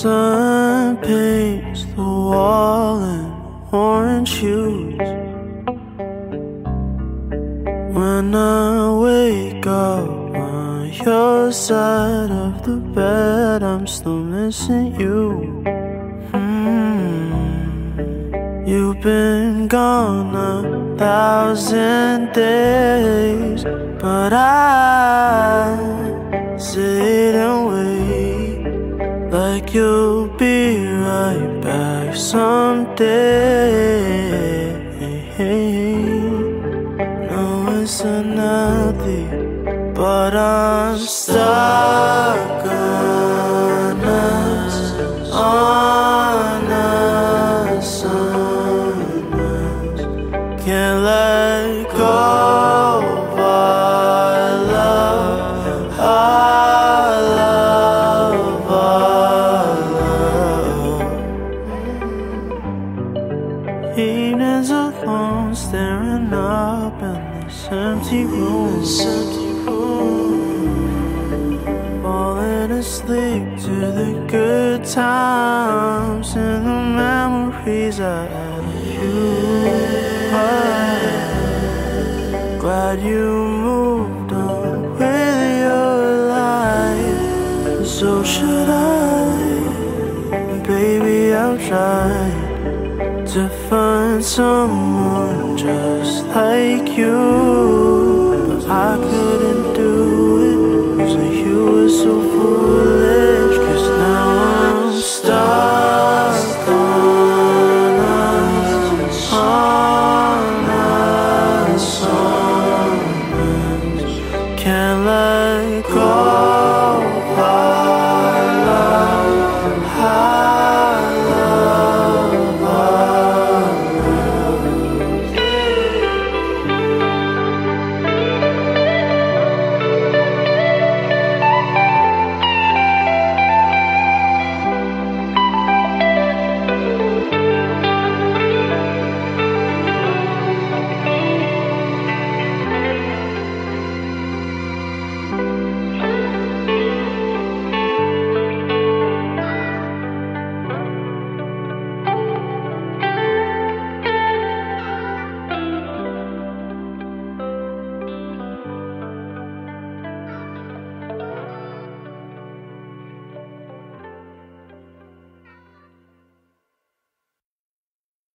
sun paints the wall in orange hues. When I wake up on your side of the bed, I'm still missing you. Hmm. You've been gone a thousand days, but I sit and wait like you'll be right back someday. No, it's unhealthy, but I'm stuck on us, on us, on us. Can't let go Evenings alone, staring up in this empty room. Falling asleep to the good times and the memories I had of you. Glad you moved on with your life. So should I. Baby, I'll try to find someone just like you. But I couldn't do it, so you were so foolish. Cause now I'm stuck on us, on us, on. Can't let go.